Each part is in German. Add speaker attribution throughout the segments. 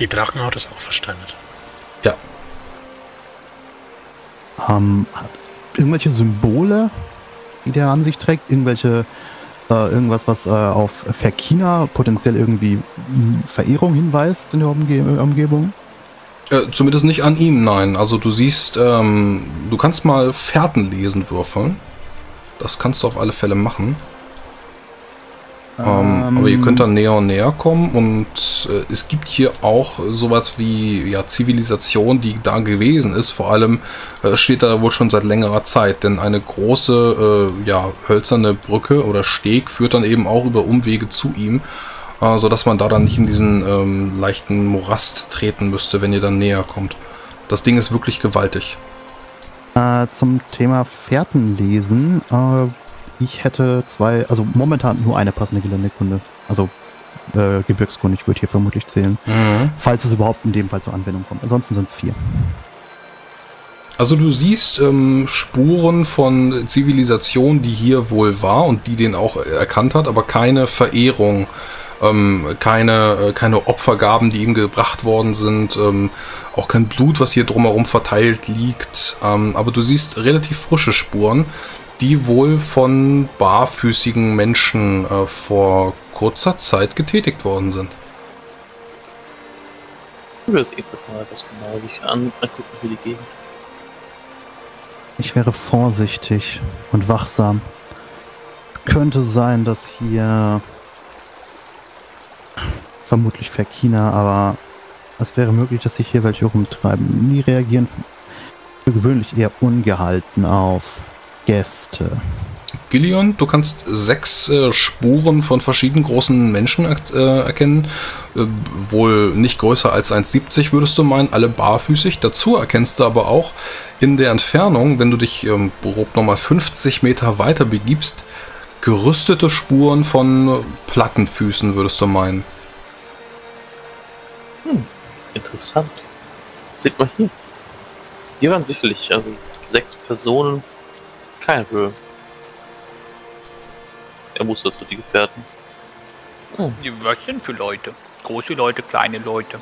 Speaker 1: Die Drachenhaut ist auch versteinert.
Speaker 2: Ja.
Speaker 3: Ähm, hat irgendwelche Symbole, die der an sich trägt? Irgendwelche, äh, irgendwas, was äh, auf Verkina potenziell irgendwie mh, Verehrung hinweist in der Umge Umgebung?
Speaker 2: Äh, zumindest nicht an ihm, nein. Also du siehst, ähm, du kannst mal Fährten lesen würfeln. Das kannst du auf alle Fälle machen. Ähm, aber ihr könnt dann näher und näher kommen und äh, es gibt hier auch sowas wie ja, Zivilisation, die da gewesen ist. Vor allem äh, steht da wohl schon seit längerer Zeit, denn eine große äh, ja, hölzerne Brücke oder Steg führt dann eben auch über Umwege zu ihm, äh, sodass man da dann nicht in diesen ähm, leichten Morast treten müsste, wenn ihr dann näher kommt. Das Ding ist wirklich gewaltig.
Speaker 3: Äh, zum Thema Fährten lesen. Äh, ich hätte zwei, also momentan nur eine passende Geländekunde. Also äh, Gebirgskunde, ich würde hier vermutlich zählen. Falls es überhaupt in dem Fall zur Anwendung kommt. Ansonsten sind es vier.
Speaker 2: Also du siehst ähm, Spuren von Zivilisation, die hier wohl war und die den auch erkannt hat, aber keine Verehrung, ähm, keine, äh, keine Opfergaben, die ihm gebracht worden sind, ähm, auch kein Blut, was hier drumherum verteilt liegt. Ähm, aber du siehst relativ frische Spuren, die wohl von barfüßigen Menschen äh, vor kurzer Zeit getätigt worden sind.
Speaker 4: Ich will das etwas mal etwas genauer sich an, angucken für die Gegend.
Speaker 3: Ich wäre vorsichtig und wachsam. Es könnte sein, dass hier vermutlich Verkina, aber es wäre möglich, dass sich hier welche rumtreiben. Die reagieren für gewöhnlich eher ungehalten auf Gäste.
Speaker 2: Gillion, du kannst sechs äh, Spuren von verschiedenen großen Menschen äh, erkennen. Äh, wohl nicht größer als 1,70 würdest du meinen, alle barfüßig. Dazu erkennst du aber auch in der Entfernung, wenn du dich ähm, grob nochmal 50 Meter weiter begibst, gerüstete Spuren von äh, Plattenfüßen würdest du meinen.
Speaker 4: Interessant. Seht mal hier. Hier waren sicherlich also sechs Personen. Keine Höhe. Er muss das für die Gefährten.
Speaker 5: Was sind für Leute? Große Leute, kleine Leute.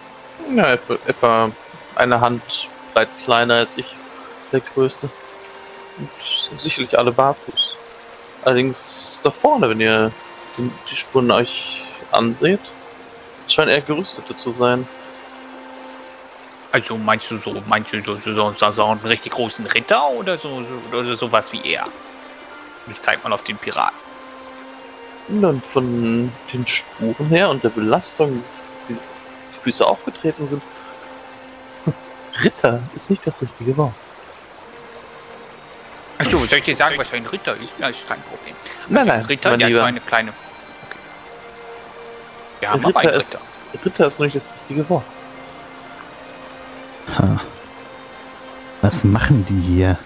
Speaker 4: Ja, etwa, etwa eine Hand breit kleiner als ich, der größte. Und sicherlich alle barfuß. Allerdings da vorne, wenn ihr die, die Spuren euch anseht, es scheinen eher Gerüstete zu sein.
Speaker 5: Also meinst du so, meinst du so, so, so, so, so einen richtig großen Ritter oder so, so oder sowas wie er? Ich zeig mal auf den Piraten.
Speaker 4: Und von den Spuren her und der Belastung, wie die Füße aufgetreten sind, Ritter ist nicht das richtige Wort.
Speaker 5: Achso, soll ich dir sagen, was ein Ritter ist? Ja, ist kein Problem.
Speaker 4: Nein,
Speaker 5: Also
Speaker 4: nein,
Speaker 5: ein Ritter, der hat so
Speaker 4: Lieber.
Speaker 5: eine kleine. Okay. Wir haben
Speaker 4: Ritter
Speaker 5: aber einen
Speaker 4: ist-
Speaker 5: Ritter.
Speaker 4: Ritter ist noch nicht das richtige Wort.
Speaker 3: Ha. Was machen die hier?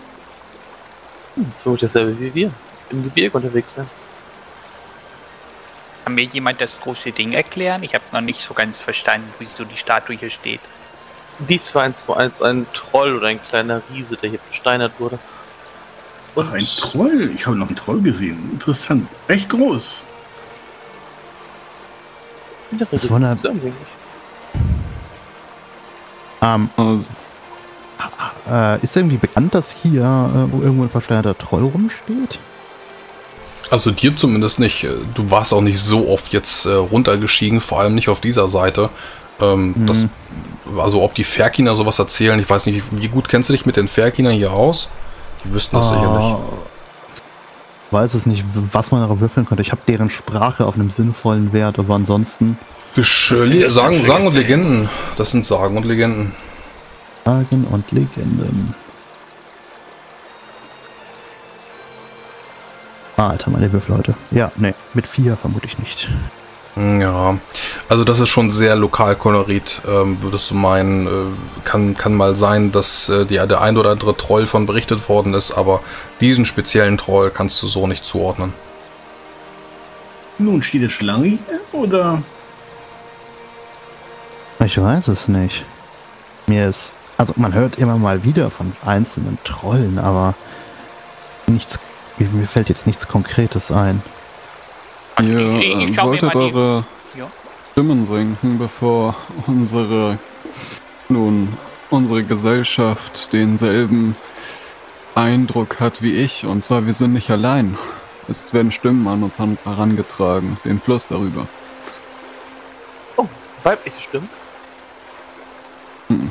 Speaker 4: Vermutlich dasselbe wie wir. Im Gebirge unterwegs sind.
Speaker 5: Kann mir jemand das große Ding erklären? Ich habe noch nicht so ganz verstanden, wieso die Statue hier steht.
Speaker 4: Dies war einst als ein Troll oder ein kleiner Riese, der hier versteinert wurde. Und
Speaker 6: Ach, ein Troll. Ich habe noch einen Troll gesehen. Interessant. Echt groß.
Speaker 3: Das wundert- Ähm,
Speaker 7: Also,
Speaker 3: äh, ist irgendwie bekannt, dass hier äh, wo irgendwo ein versteinerter Troll rumsteht?
Speaker 2: Also dir zumindest nicht. Du warst auch nicht so oft jetzt äh, runtergestiegen, vor allem nicht auf dieser Seite. Ähm,
Speaker 3: Mhm.
Speaker 2: das, also ob die Ferkiner sowas erzählen, ich weiß nicht, wie, gut kennst du dich mit den Ferkinern hier aus? Die wüssten das sicherlich.
Speaker 3: Ah, weiß es nicht, was man darauf würfeln könnte. Ich habe deren Sprache auf einem sinnvollen Wert, aber ansonsten
Speaker 2: Gesch
Speaker 1: das
Speaker 2: Sagen, Sagen und? Legenden. Das sind Sagen und Legenden.
Speaker 3: Sagen und Legenden. Ah, Alter, meine Würfel heute. Ja, nee, mit vier vermute ich nicht.
Speaker 2: Ja, also das ist schon sehr Lokalkolorit, ähm, würdest du meinen. Äh, kann, kann mal sein, dass äh, die, der ein oder andere Troll von berichtet worden ist, aber diesen speziellen Troll kannst du so nicht zuordnen.
Speaker 6: Nun steht es schon lange hier, oder?
Speaker 3: Ich weiß es nicht. Mir ist, also man hört immer mal wieder von einzelnen Trollen, aber nichts, mir fällt jetzt nichts Konkretes ein.
Speaker 7: Ihr äh, solltet eure,
Speaker 5: Ja.
Speaker 1: Stimmen senken, bevor unsere, nun, unsere Gesellschaft denselben Eindruck hat wie ich. Und zwar, wir sind nicht allein. Es werden Stimmen an uns herangetragen, den Fluss darüber.
Speaker 4: Oh, weibliche Stimmen?
Speaker 1: Hm.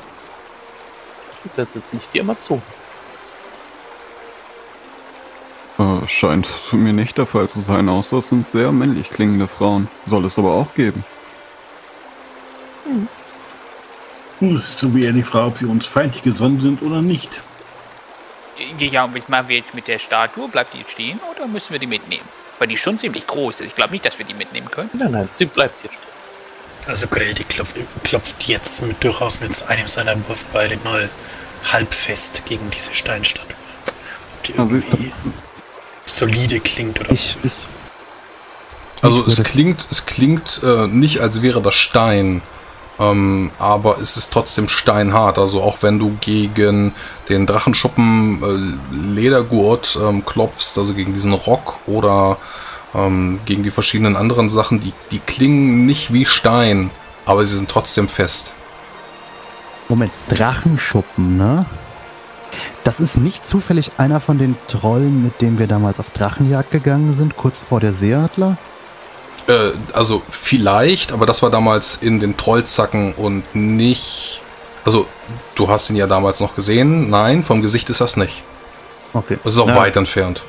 Speaker 4: Das ist jetzt nicht die Amazon.
Speaker 1: Äh, scheint mir nicht der Fall zu sein, außer es sind sehr männlich klingende Frauen. Soll es aber auch geben.
Speaker 6: Nun, es ist so wie eher die Frage, ob sie uns feindlich gesonnen sind oder nicht.
Speaker 5: Ja, und was machen wir jetzt mit der Statue? Bleibt die jetzt stehen oder müssen wir die mitnehmen? Weil die schon ziemlich groß ist. Ich glaube nicht, dass wir die mitnehmen können.
Speaker 4: Nein, nein, sie bleibt hier stehen.
Speaker 7: Also Greldi klopft, klopft jetzt mit, durchaus mit einem seiner Wurfbeile mal halb fest gegen diese Steinstatue. Ob die
Speaker 1: Also
Speaker 7: irgendwie solide klingt oder
Speaker 3: Ich, ich,
Speaker 2: Also
Speaker 3: Ich
Speaker 2: es klingt, es klingt äh, nicht, als wäre das Stein, ähm, aber es ist trotzdem steinhart. Also auch wenn du gegen den Drachenschuppen äh, Ledergurt ähm, klopfst, also gegen diesen Rock oder ähm, gegen die verschiedenen anderen Sachen, die, die klingen nicht wie Stein, aber sie sind trotzdem fest.
Speaker 3: Moment, Drachenschuppen, ne? Das ist nicht zufällig einer von den Trollen, mit dem wir damals auf Drachenjagd gegangen sind, kurz vor der Seeadler?
Speaker 2: Äh, also vielleicht, aber das war damals in den Trollzacken und nicht. Also, du hast ihn ja damals noch gesehen. Nein, vom Gesicht ist das nicht.
Speaker 3: Okay.
Speaker 2: Das ist auch
Speaker 3: Ja.
Speaker 2: weit entfernt.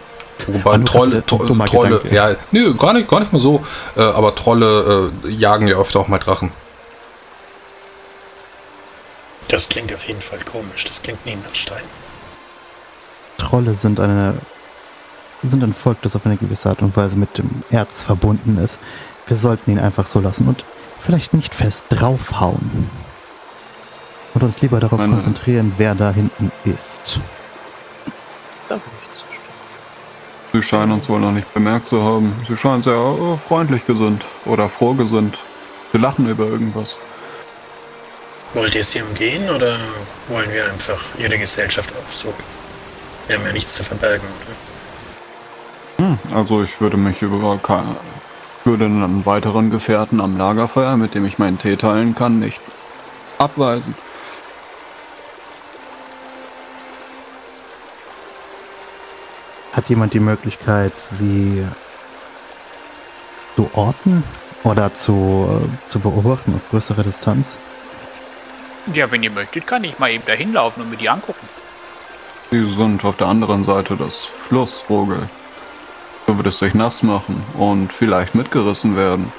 Speaker 2: Wobei
Speaker 3: War
Speaker 2: Trolle, Tro Trolle,
Speaker 3: Gedanke.
Speaker 2: ja, nö, gar nicht, gar nicht mal so. Äh, aber Trolle äh, jagen ja öfter auch mal Drachen.
Speaker 7: Das klingt auf jeden Fall komisch. Das klingt nie nach Stein.
Speaker 3: Trolle sind eine sind ein Volk, das auf eine gewisse Art und Weise mit dem Erz verbunden ist. Wir sollten ihn einfach so lassen und vielleicht nicht fest draufhauen. Und uns lieber darauf
Speaker 1: Meine-
Speaker 3: konzentrieren, wer da hinten ist.
Speaker 4: Da würde ich zustimmen.
Speaker 1: Sie scheinen uns wohl noch nicht bemerkt zu haben. Sie scheinen sehr äh, freundlich gesinnt oder froh gesinnt. Sie lachen über irgendwas.
Speaker 7: Wollt ihr sie umgehen oder wollen wir einfach ihre Gesellschaft aufsuchen? Wir haben ja nichts zu verbergen. Oder?
Speaker 1: Also ich würde mich über keine, würde einen weiteren Gefährten am Lagerfeuer, mit dem ich meinen Tee teilen kann, nicht abweisen.
Speaker 3: Hat jemand die Möglichkeit, sie zu orten oder zu, zu beobachten auf größere Distanz?
Speaker 5: Ja, wenn ihr möchtet, kann ich mal eben dahin laufen und mir die angucken.
Speaker 1: Sie sind auf der anderen Seite des Fluss, Rogel. Du würdest dich nass machen und vielleicht mitgerissen werden.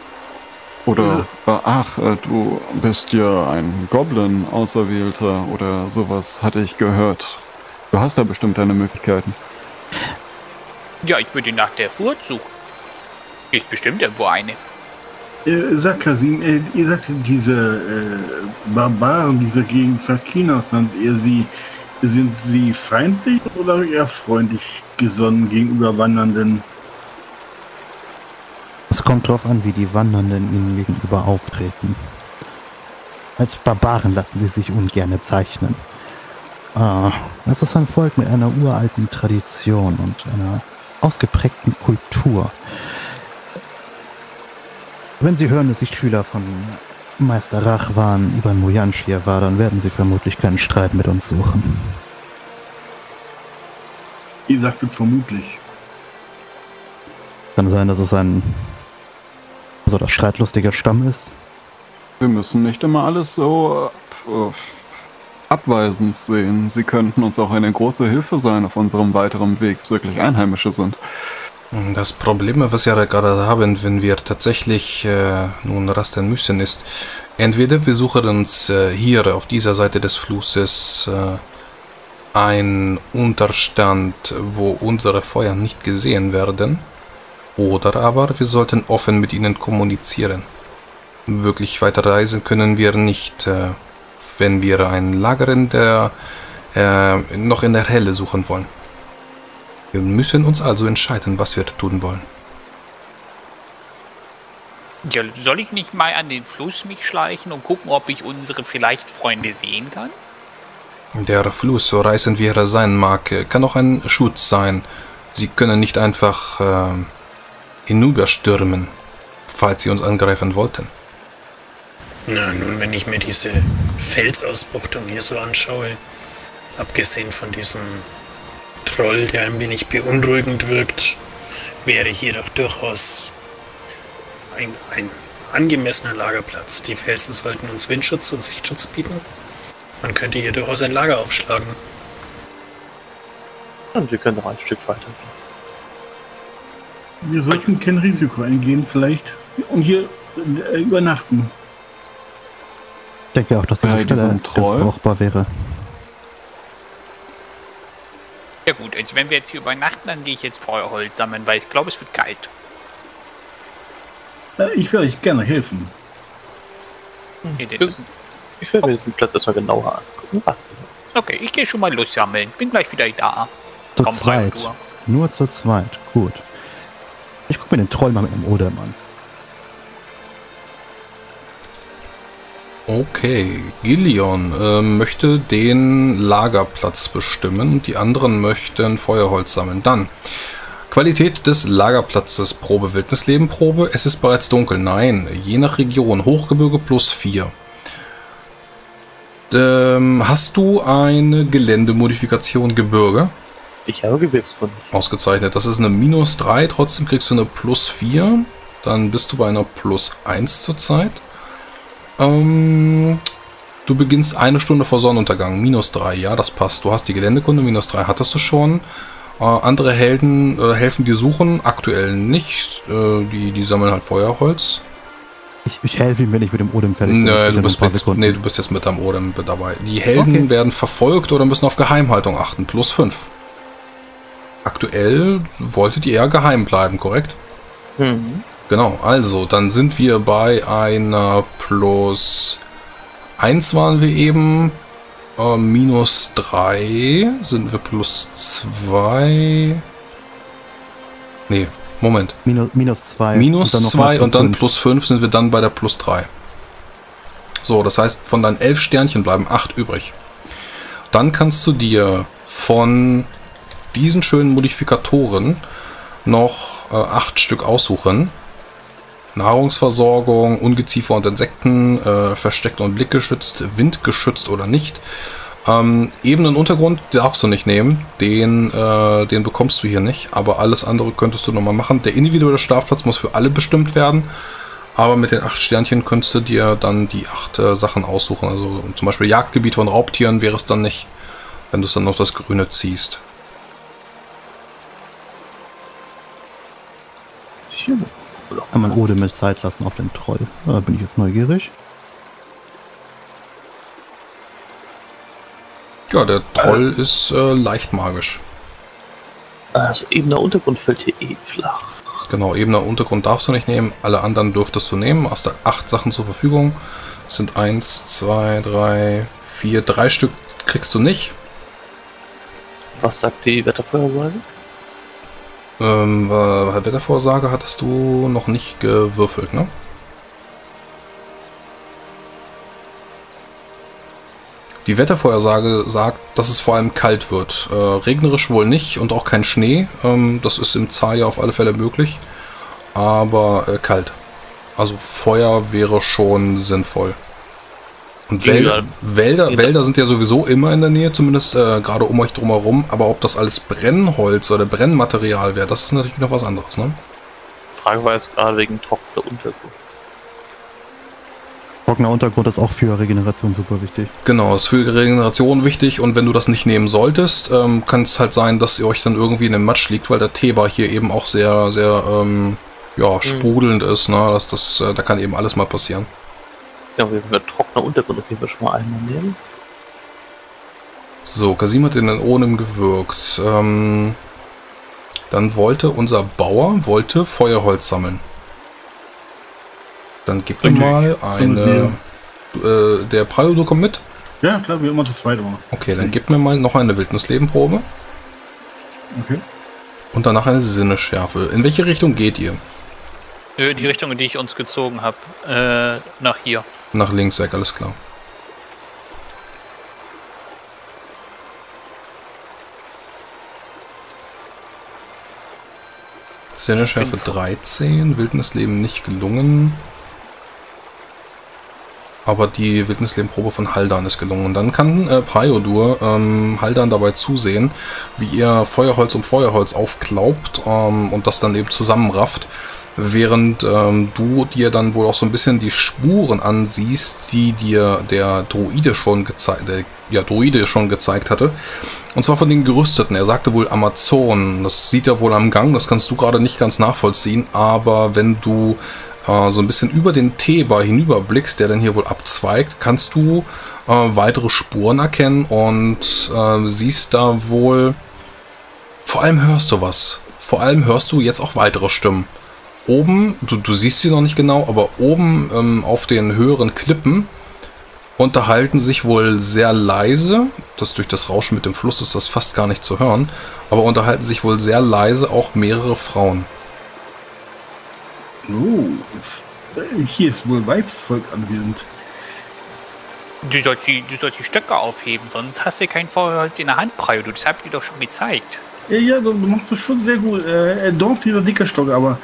Speaker 1: Oder, äh, ach, äh, du bist ja ein Goblin, Auserwählter oder sowas, hatte ich gehört. Du hast da bestimmt deine Möglichkeiten.
Speaker 5: Ja, ich würde nach der Furt suchen. Ist bestimmt irgendwo eine.
Speaker 6: Äh, sag Kasim, äh, ihr sagte, diese äh, Barbaren dieser Gegend nannt ihr sie, sind sie feindlich oder eher freundlich gesonnen gegenüber Wandernden?
Speaker 3: Es kommt darauf an, wie die Wandernden ihnen gegenüber auftreten. Als Barbaren lassen sie sich ungern zeichnen. Ah, es ist ein Volk mit einer uralten Tradition und einer ausgeprägten Kultur. Wenn sie hören, dass ich Schüler von Meister Rachwan Iban Mujanschir war, dann werden sie vermutlich keinen Streit mit uns suchen.
Speaker 6: Ihr sagtet vermutlich.
Speaker 3: Kann sein, dass es ein so das streitlustiger Stamm ist.
Speaker 1: Wir müssen nicht immer alles so äh, abweisend sehen. Sie könnten uns auch eine große Hilfe sein auf unserem weiteren Weg, wirklich Einheimische sind.
Speaker 2: Das Problem, was wir gerade haben, wenn wir tatsächlich äh, nun rasten müssen, ist, entweder wir suchen uns äh, hier auf dieser Seite des Flusses äh, einen Unterstand, wo unsere Feuer nicht gesehen werden, oder aber wir sollten offen mit ihnen kommunizieren. Wirklich weiter reisen können wir nicht, äh, wenn wir ein Lager in der, äh, noch in der Helle suchen wollen. Wir müssen uns also entscheiden, was wir tun wollen.
Speaker 5: Ja, soll ich nicht mal an den Fluss mich schleichen und gucken, ob ich unsere vielleicht Freunde sehen kann?
Speaker 2: Der Fluss, so reißend wie er sein mag, kann auch ein Schutz sein. Sie können nicht einfach äh, hinüberstürmen, falls sie uns angreifen wollten.
Speaker 7: Na, nun, wenn ich mir diese Felsausbuchtung hier so anschaue, abgesehen von diesem Troll, der ein wenig beunruhigend wirkt, wäre hier doch durchaus ein, ein angemessener Lagerplatz. Die Felsen sollten uns Windschutz und Sichtschutz bieten. Man könnte hier durchaus ein Lager aufschlagen.
Speaker 4: Und wir können noch ein Stück weiter gehen.
Speaker 6: Wir sollten kein Risiko eingehen, vielleicht. Und hier äh, übernachten.
Speaker 3: Ich denke auch, dass diese
Speaker 1: Bei
Speaker 3: Stelle
Speaker 1: Troll?
Speaker 3: brauchbar wäre.
Speaker 5: Ja gut, jetzt, wenn wir jetzt hier übernachten, dann gehe ich jetzt Feuerholz sammeln, weil ich glaube, es wird kalt.
Speaker 6: Äh, ich will euch gerne helfen.
Speaker 5: Nee, den-
Speaker 4: will, ich will mir diesen Platz erstmal genauer angucken. Warte.
Speaker 5: Okay, ich gehe schon mal Lust sammeln. Bin gleich wieder da.
Speaker 3: Zu
Speaker 5: Komm,
Speaker 3: zweit. Nur zu zweit. Gut. Ich gucke mir den Troll mal mit einem Odem an.
Speaker 2: Okay, Gillion ähm, möchte den Lagerplatz bestimmen und die anderen möchten Feuerholz sammeln. Dann Qualität des Lagerplatzes, Probe Wildnisleben, Probe. Es ist bereits dunkel. Nein, je nach Region. Hochgebirge plus 4. Ähm, hast du eine Geländemodifikation Gebirge?
Speaker 4: Ich habe Gebirgskunde.
Speaker 2: Ausgezeichnet. Das ist eine minus 3, trotzdem kriegst du eine plus 4. Dann bist du bei einer plus 1 zurzeit. Ähm, du beginnst eine Stunde vor Sonnenuntergang. Minus 3, ja, das passt. Du hast die Geländekunde, minus 3 hattest du schon. Äh, andere Helden äh, helfen dir suchen, aktuell nicht. Äh, die, die sammeln halt Feuerholz.
Speaker 3: Ich, ich helfe ihm, wenn ich mit dem Odem fertig bin. Geht
Speaker 2: du bist, mit, nee, du bist jetzt mit deinem Odem dabei. Die Helden
Speaker 3: Okay.
Speaker 2: werden verfolgt oder müssen auf Geheimhaltung achten. Plus 5. Aktuell wolltet ihr eher geheim bleiben, korrekt?
Speaker 4: Mhm.
Speaker 2: Genau, also dann sind wir bei einer plus 1 waren wir eben. Äh, minus 3 sind wir plus 2. Nee, Moment.
Speaker 3: Minus, minus zwei.
Speaker 2: Minus
Speaker 3: dann noch
Speaker 2: 2
Speaker 3: mal
Speaker 2: und dann
Speaker 3: fünf.
Speaker 2: plus 5 sind wir dann bei der plus 3. So, das heißt, von deinen 11 Sternchen bleiben 8 übrig. Dann kannst du dir von diesen schönen Modifikatoren noch äh, 8 Stück aussuchen. Nahrungsversorgung, Ungeziefer und Insekten, äh, versteckt und blickgeschützt, windgeschützt oder nicht. Ähm, ebenen Untergrund darfst du nicht nehmen, den, äh, den bekommst du hier nicht, aber alles andere könntest du nochmal machen. Der individuelle Schlafplatz muss für alle bestimmt werden, aber mit den acht Sternchen könntest du dir dann die acht äh, Sachen aussuchen. Also zum Beispiel Jagdgebiet von Raubtieren wäre es dann nicht, wenn du es dann auf das Grüne ziehst.
Speaker 4: Hier. Oder
Speaker 3: Kann man Odem mit Zeit lassen auf den Troll. Da bin ich jetzt neugierig.
Speaker 2: Ja, der Troll ist äh, leicht magisch.
Speaker 4: Also eben der Untergrund fällt hier eh flach.
Speaker 2: Genau, ebener Untergrund darfst du nicht nehmen, alle anderen dürftest du nehmen. Hast da acht Sachen zur Verfügung. Das sind eins, zwei, drei, vier, drei Stück kriegst du nicht.
Speaker 4: Was sagt die Wettervorhersage?
Speaker 2: Ähm, äh, Wettervorsage hattest du noch nicht gewürfelt, ne? Die Wettervorhersage sagt, dass es vor allem kalt wird. Äh, regnerisch wohl nicht und auch kein Schnee. Ähm, das ist im Zaja auf alle Fälle möglich. Aber äh, kalt. Also Feuer wäre schon sinnvoll. Und. Wälder, Wälder. Wälder sind ja sowieso immer in der Nähe, zumindest äh, gerade um euch drumherum. Aber ob das alles Brennholz oder Brennmaterial wäre, das ist natürlich noch was anderes. Ne?
Speaker 4: Frage war jetzt gerade wegen trockener Untergrund.
Speaker 3: Trockener Untergrund ist auch für Regeneration super wichtig.
Speaker 2: Genau, ist für Regeneration wichtig und wenn du das nicht nehmen solltest, ähm, kann es halt sein, dass ihr euch dann irgendwie in den Matsch liegt, weil der Teebar hier eben auch sehr, sehr ähm, ja, sprudelnd ist. Ne? Das, das, äh, da kann eben alles mal passieren.
Speaker 4: Ja, wir trockener Untergrund auf jeden Fall schon mal einmal nehmen.
Speaker 2: So, Kasim hat in den Ohnem gewirkt. Ähm, dann wollte unser Bauer wollte Feuerholz sammeln. Dann gib mir mal eine. Äh, der Prayo, du komm mit?
Speaker 6: Ja, klar, wir immer zu zweit immer.
Speaker 2: Okay, dann gib mir mal noch eine Wildnislebenprobe.
Speaker 6: Okay.
Speaker 2: Und danach eine Sinnesschärfe. In welche Richtung geht ihr?
Speaker 5: Äh, Die Richtung, in die ich uns gezogen habe. Äh, nach hier.
Speaker 2: Nach links weg, alles klar. Sinnesschärfe
Speaker 5: Fünf.
Speaker 2: 13, Wildnisleben nicht gelungen. aber die Wildnislebenprobe von Haldan ist gelungen. Und dann kann äh, Priodur ähm, Haldan dabei zusehen, wie er Feuerholz um Feuerholz aufklaubt ähm, und das dann eben zusammenrafft, während ähm, du dir dann wohl auch so ein bisschen die Spuren ansiehst, die dir der Druide schon gezeigt, ja, Druide schon gezeigt hatte. Und zwar von den Gerüsteten. Er sagte wohl Amazonen. Das sieht er wohl am Gang. Das kannst du gerade nicht ganz nachvollziehen. Aber wenn du äh, so ein bisschen über den Teber hinüberblickst, der dann hier wohl abzweigt, kannst du äh, weitere Spuren erkennen und äh, siehst da wohl. Vor allem hörst du was. Vor allem hörst du jetzt auch weitere Stimmen. Oben, du, du siehst sie noch nicht genau, aber oben ähm, auf den höheren Klippen unterhalten sich wohl sehr leise, das durch das Rauschen mit dem Fluss ist das fast gar nicht zu hören, aber unterhalten sich wohl sehr leise auch mehrere Frauen.
Speaker 6: Oh, hier ist wohl Weibsvolk anwesend.
Speaker 5: Du sollst, die, du sollst die Stöcke aufheben, sonst hast du kein Feuerholz in der Hand, Prio. Das hab ich dir doch schon gezeigt.
Speaker 6: Ja, ja, du machst das schon sehr gut. Äh, dort dieser dicke Stock, aber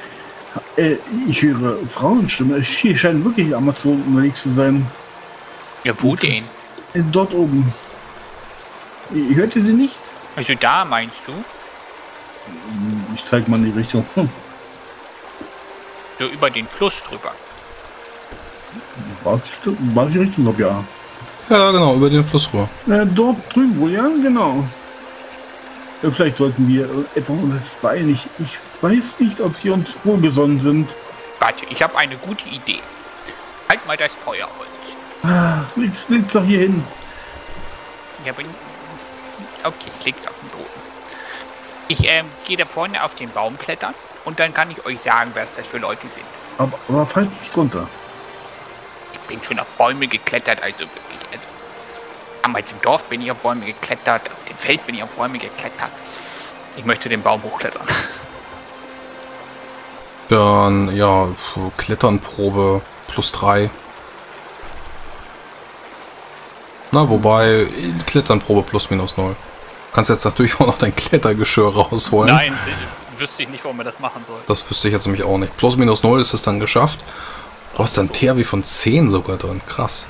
Speaker 6: äh, ich höre Frauenstimme. Hier scheint wirklich Amazon unterwegs zu sein.
Speaker 5: Ja, wo denn?
Speaker 6: Äh, Dort oben. Ich hörte sie nicht?
Speaker 5: Also da meinst du?
Speaker 6: Ich zeig mal in die Richtung. Hm,
Speaker 5: So über den Fluss drüber.
Speaker 6: War es die- Richtung? Glaub, ja.
Speaker 2: Ja, genau, über den Fluss rüber.
Speaker 6: Äh, dort drüben wohl, ja, genau. Äh, Vielleicht sollten wir äh, etwa uns beeilen. Ich, ich weiß nicht, ob sie uns vorgesonnen sind.
Speaker 5: Warte, ich habe eine gute Idee. Halt mal das Feuerholz.
Speaker 6: Ah, leg's, leg's doch hier hin.
Speaker 5: Ja, bin. Okay, ich leg's auf den Boden. Ich ähm, gehe da vorne auf den Baum klettern und dann kann ich euch sagen, was das für Leute sind.
Speaker 6: Aber, aber fallt nicht runter.
Speaker 5: Ich bin schon auf Bäume geklettert, also wirklich. Also, damals im Dorf bin ich auf Bäume geklettert, auf dem Feld bin ich auf Bäume geklettert. Ich möchte den Baum hochklettern.
Speaker 2: Dann, ja, Kletternprobe plus 3. Na, wobei, Kletternprobe plus minus 0. Kannst jetzt natürlich auch noch dein Klettergeschirr rausholen.
Speaker 5: Nein, sie, wüsste ich nicht, warum man das machen soll.
Speaker 2: Das wüsste ich jetzt nämlich auch nicht. Plus minus 0 ist es dann geschafft. Du hast dann THW von 10 sogar drin. Krass.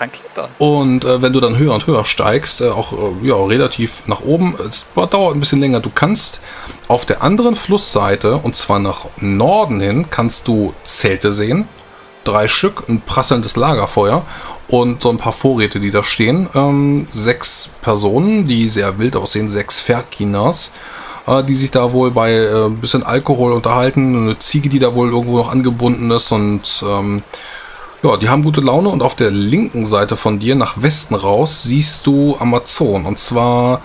Speaker 5: Kann klettern.
Speaker 2: Und äh, wenn du dann höher und höher steigst, äh, auch äh, ja, relativ nach oben, es dauert ein bisschen länger. Du kannst auf der anderen Flussseite, und zwar nach Norden hin, kannst du Zelte sehen. Drei Stück, ein prasselndes Lagerfeuer und so ein paar Vorräte, die da stehen. Ähm, sechs Personen, die sehr wild aussehen, sechs Ferkinas, äh, die sich da wohl bei äh, ein bisschen Alkohol unterhalten. Eine Ziege, die da wohl irgendwo noch angebunden ist und ähm, ja, die haben gute Laune und auf der linken Seite von dir nach Westen raus siehst du Amazon und zwar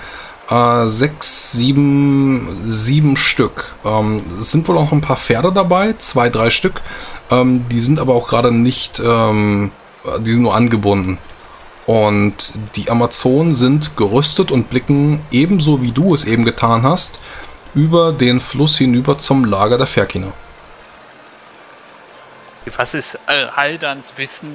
Speaker 2: äh, sechs, sieben, sieben Stück. Ähm, es sind wohl auch ein paar Pferde dabei, zwei, drei Stück. Ähm, die sind aber auch gerade nicht, ähm, die sind nur angebunden. Und die Amazonen sind gerüstet und blicken ebenso wie du es eben getan hast, über den Fluss hinüber zum Lager der Ferkiner.
Speaker 5: Was ist äh, Haldans Wissen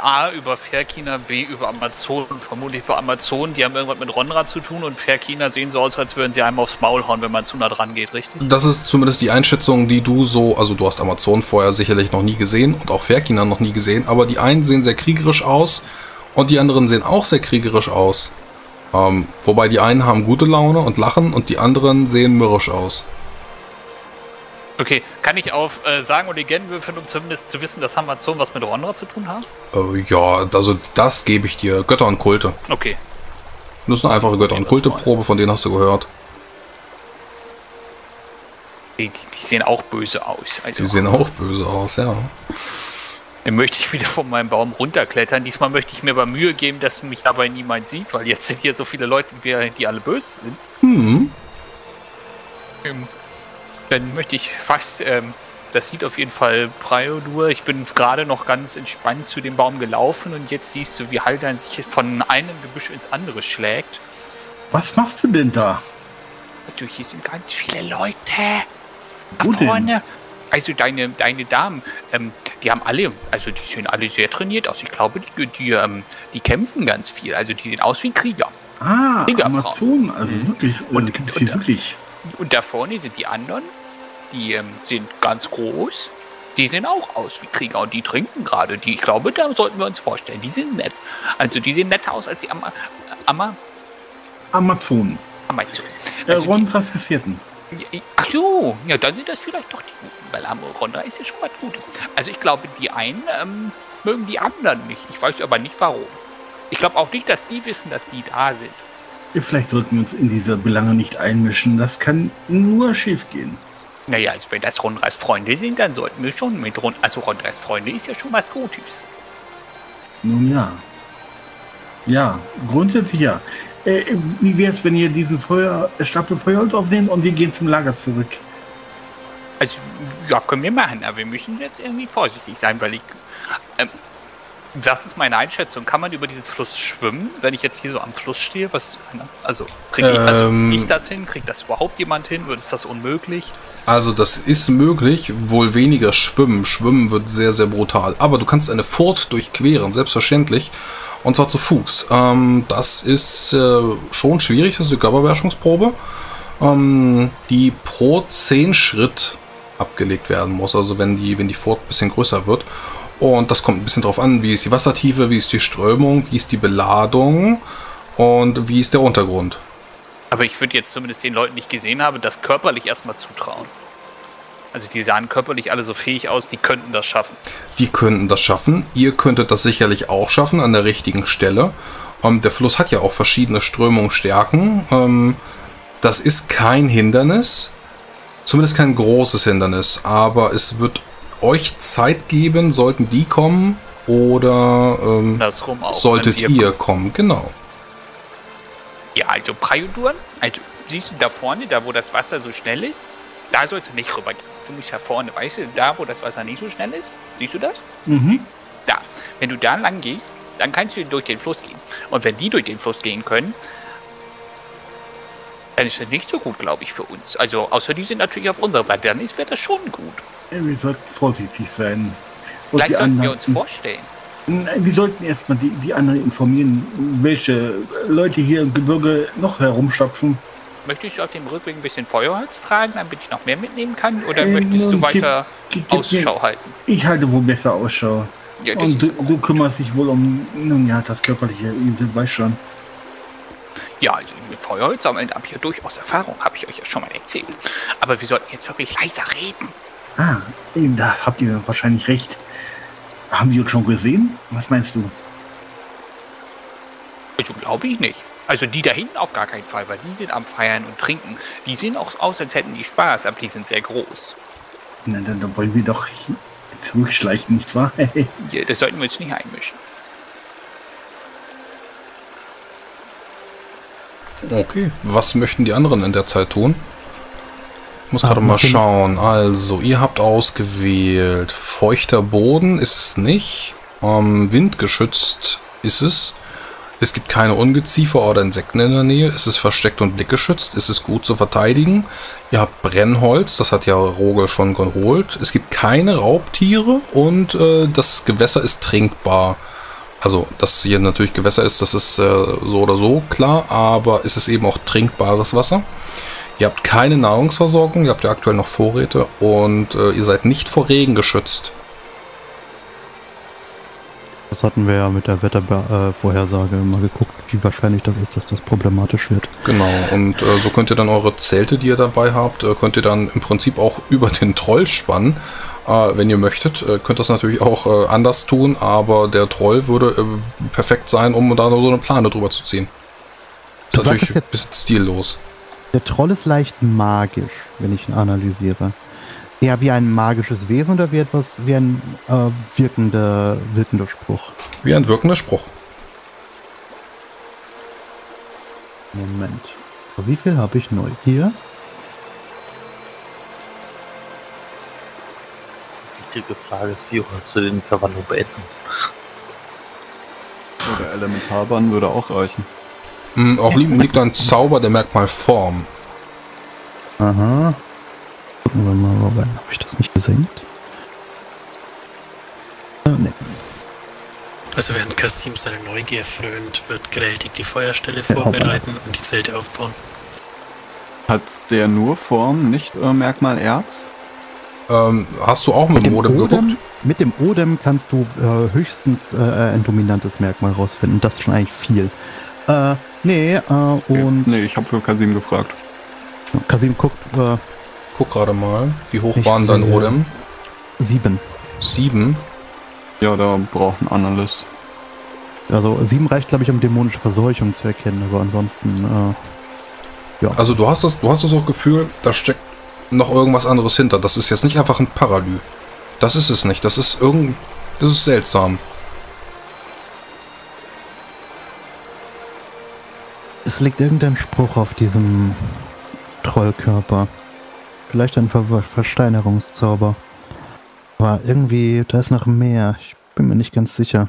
Speaker 5: A über Ferkina, B über Amazonen? Vermutlich bei Amazonen, die haben irgendwas mit Ronra zu tun und Ferkina sehen so aus, als würden sie einem aufs Maul hauen, wenn man zu nah dran geht, richtig?
Speaker 2: Das ist zumindest die Einschätzung, die du so, also du hast Amazon vorher sicherlich noch nie gesehen und auch Ferkina noch nie gesehen, aber die einen sehen sehr kriegerisch aus und die anderen sehen auch sehr kriegerisch aus. Ähm, wobei die einen haben gute Laune und lachen und die anderen sehen mürrisch aus.
Speaker 5: Okay, kann ich auf äh, Sagen und Legenden würfeln, um zumindest zu wissen, dass Amazonen was mit Ronra zu tun haben?
Speaker 2: Äh, ja, also das gebe ich dir. Götter und Kulte.
Speaker 5: Okay.
Speaker 2: Das ist eine einfache Götter- und. Kulte-Probe, von denen hast du gehört.
Speaker 5: Die, die, die sehen auch böse aus. Also,
Speaker 2: Die sehen auch böse aus, ja.
Speaker 5: Dann möchte ich wieder von meinem Baum runterklettern. Diesmal möchte ich mir aber Mühe geben, dass mich dabei niemand sieht, weil jetzt sind hier so viele Leute, die, alle böse sind.
Speaker 2: Hm.
Speaker 5: Ähm, dann möchte ich fast, ähm, das sieht auf jeden Fall Priodur. Ich bin gerade noch ganz entspannt zu dem Baum gelaufen und jetzt siehst du, wie Haldan sich von einem Gebüsch ins andere schlägt.
Speaker 6: Was machst du denn da?
Speaker 5: Natürlich, hier sind ganz viele Leute. Da
Speaker 6: Wo denn?
Speaker 5: vorne. Also deine, deine Damen, ähm, die haben alle, also die sehen alle sehr trainiert aus. Ich glaube, die, die, ähm, die kämpfen ganz viel. Also die sehen aus wie Krieger.
Speaker 6: Ah. Amazonen, also wirklich.
Speaker 5: Und-
Speaker 6: Und gibt sie
Speaker 5: und-
Speaker 6: wirklich.
Speaker 5: Und da vorne sind die anderen. Die ähm, sind ganz groß. Die sehen auch aus wie Krieger und die trinken gerade. Die, ich glaube, da sollten wir uns vorstellen. Die sind nett. Also die sehen netter aus als die Amma,
Speaker 6: Amazonen.
Speaker 5: Amazon.
Speaker 6: Äh,
Speaker 5: Also
Speaker 6: Rondras Vierten.
Speaker 5: die, ach so, ja, dann sind das vielleicht doch die Guten, weil Amoronda ist ja schon was Gutes. Also ich glaube, die einen ähm, mögen die anderen nicht. Ich weiß aber nicht warum. Ich glaube auch nicht, dass die wissen, dass die da sind.
Speaker 6: Vielleicht sollten wir uns in diese Belange nicht einmischen. Das kann nur schief gehen.
Speaker 5: Naja, also wenn das Rondras Freunde sind, dann sollten wir schon mit Rond... Also Rondras Freunde ist ja schon was Gutes.
Speaker 6: Nun ja. Ja, grundsätzlich ja. Äh, wie wäre es, wenn ihr diesen Feuer, Stapel Feuerholz aufnehmt und wir gehen zum Lager zurück?
Speaker 5: Also, ja, können wir machen, aber wir müssen jetzt irgendwie vorsichtig sein, weil ich. Ähm, das ist meine Einschätzung. Kann man über diesen Fluss schwimmen, wenn ich jetzt hier so am Fluss stehe? Was, also, kriege ich, also
Speaker 2: Ähm.
Speaker 5: ich das hin? Kriegt das überhaupt jemand hin? Wird ist das unmöglich?
Speaker 2: Also das ist möglich, wohl weniger schwimmen. Schwimmen wird sehr, sehr brutal. Aber du kannst eine Furt durchqueren, selbstverständlich. Und zwar zu Fuß. Ähm, das ist äh, schon schwierig, das ist eine Körperbeherrschungsprobe, ähm, die pro 10 Schritt abgelegt werden muss. Also wenn die, wenn die Furt ein bisschen größer wird. Und das kommt ein bisschen drauf an, wie ist die Wassertiefe, wie ist die Strömung, wie ist die Beladung und wie ist der Untergrund.
Speaker 5: Aber ich würde jetzt zumindest den Leuten, die ich gesehen habe, das körperlich erstmal zutrauen. Also die sahen körperlich alle so fähig aus, die könnten das schaffen.
Speaker 2: Die könnten das schaffen. Ihr könntet das sicherlich auch schaffen an der richtigen Stelle. Ähm, der Fluss hat ja auch verschiedene Strömungsstärken. Ähm, das ist kein Hindernis. Zumindest kein großes Hindernis. Aber es wird euch Zeit geben, sollten die kommen. Oder ähm,
Speaker 5: auch.
Speaker 2: solltet ihr kommen. Genau.
Speaker 5: Ja, also Prioduren, also siehst du da vorne, da wo das Wasser so schnell ist, da sollst du nicht rübergehen. Du musst da vorne, weißt du, da wo das Wasser nicht so schnell ist, siehst du das?
Speaker 6: Mhm.
Speaker 5: Da. Wenn du da lang gehst, dann kannst du durch den Fluss gehen. Und wenn die durch den Fluss gehen können, dann ist das nicht so gut, glaube ich, für uns. Also, außer die sind natürlich auf unserer Seite, dann ist wäre das schon gut.
Speaker 6: Wir sollten vorsichtig sein. Und
Speaker 5: Vielleicht sollten wir uns vorstellen.
Speaker 6: Nein, Wir sollten erstmal die, die anderen informieren, welche Leute hier im Gebirge noch herumstapfen.
Speaker 5: Möchtest du auf dem Rückweg ein bisschen Feuerholz tragen, damit ich noch mehr mitnehmen kann? Oder
Speaker 6: Äh,
Speaker 5: möchtest du
Speaker 6: gib-
Speaker 5: weiter
Speaker 6: gib- gib mir-
Speaker 5: Ausschau halten?
Speaker 6: Ich halte wohl besser Ausschau.
Speaker 5: Ja,
Speaker 6: Und du, du kümmerst dich wohl um, nun ja, das Körperliche, ihr weißt schon.
Speaker 5: Ja, also mit Feuerholz sammeln habe ich ja durchaus Erfahrung, habe ich euch ja schon mal erzählt. Aber wir sollten jetzt wirklich leiser reden.
Speaker 6: Ah, da habt ihr wahrscheinlich recht. Haben die uns schon gesehen? Was meinst du?
Speaker 5: Also glaube ich nicht. Also die da hinten auf gar keinen Fall, weil die sind am Feiern und Trinken. Die sehen auch aus, als hätten die Spaß, aber die sind sehr groß.
Speaker 6: Na, dann, dann wollen wir doch zurückschleichen, nicht wahr?
Speaker 5: Ja, das sollten wir uns nicht einmischen.
Speaker 2: Okay. Was möchten die anderen in der Zeit tun? Ich muss
Speaker 3: Ah,
Speaker 2: gerade mal
Speaker 3: nachdem-
Speaker 2: schauen. Also, ihr habt ausgewählt. Feuchter Boden ist es nicht. Ähm, windgeschützt ist es. Es gibt keine Ungeziefer oder Insekten in der Nähe. Es ist versteckt und blickgeschützt. Es ist gut zu verteidigen. Ihr habt Brennholz, das hat ja Rogel schon geholt. Es gibt keine Raubtiere und äh, das Gewässer ist trinkbar. Also, dass hier natürlich Gewässer ist, das ist äh, so oder so klar, aber es ist eben auch trinkbares Wasser. Ihr habt keine Nahrungsversorgung, ihr habt ja aktuell noch Vorräte und äh, ihr seid nicht vor Regen geschützt.
Speaker 3: Das hatten wir ja mit der Wettervorhersage mal geguckt, wie wahrscheinlich das ist, dass das problematisch wird.
Speaker 2: Genau, und äh, so könnt ihr dann eure Zelte, die ihr dabei habt, äh, könnt ihr dann im Prinzip auch über den Troll spannen, äh, wenn ihr möchtet. Äh, könnt das natürlich auch äh, anders tun, aber der Troll würde äh, perfekt sein, um da so eine Plane drüber zu ziehen.
Speaker 3: Du
Speaker 2: Ist natürlich
Speaker 3: sagtest
Speaker 2: ein bisschen stillos.
Speaker 3: Der Troll ist leicht magisch, wenn ich ihn analysiere. Eher wie ein magisches Wesen oder wie etwas wie ein äh, wirkender, wirkender Spruch.
Speaker 2: Wie ein wirkender Spruch.
Speaker 3: Moment. Wie viel habe ich neu? Hier?
Speaker 6: Wichtige Frage ist, wie kannst du den Verwandlung beenden?
Speaker 1: Oder Elementarbann würde auch reichen.
Speaker 2: Auf Lieben liegt ein Zauber, der merkt mal Form.
Speaker 3: Aha. Gucken wir mal, wobei habe ich das nicht gesenkt? Äh, nee.
Speaker 7: Also während Kasim seine Neugier frönt, wird Greldig die Feuerstelle vorbereiten und die Zelte aufbauen.
Speaker 1: Hat der nur Form, nicht äh, Merkmal Erz?
Speaker 2: Ähm, hast du auch mit, dem Odem, geguckt?
Speaker 3: Mit dem Odem kannst du äh, höchstens äh, ein dominantes Merkmal rausfinden. Das ist schon eigentlich viel. Äh, nee, äh, und.
Speaker 1: Nee, ich habe für Kasim gefragt.
Speaker 3: Kasim guckt. Äh,
Speaker 2: Guck gerade mal. Wie hoch waren dein Odem?
Speaker 3: sieben.
Speaker 2: Sieben.
Speaker 1: Ja, da braucht ein Analyst.
Speaker 3: Also sieben reicht, glaube ich, um dämonische Verseuchung zu erkennen, aber ansonsten. Äh, ja.
Speaker 2: Also du hast das, du hast das auch Gefühl, da steckt noch irgendwas anderes hinter. Das ist jetzt nicht einfach ein Paralü. Das ist es nicht. Das ist irgend, das ist seltsam.
Speaker 3: Es liegt irgendein Spruch auf diesem Trollkörper. Vielleicht ein Ver Versteinerungszauber. Aber irgendwie, da ist noch mehr. Ich bin mir nicht ganz sicher.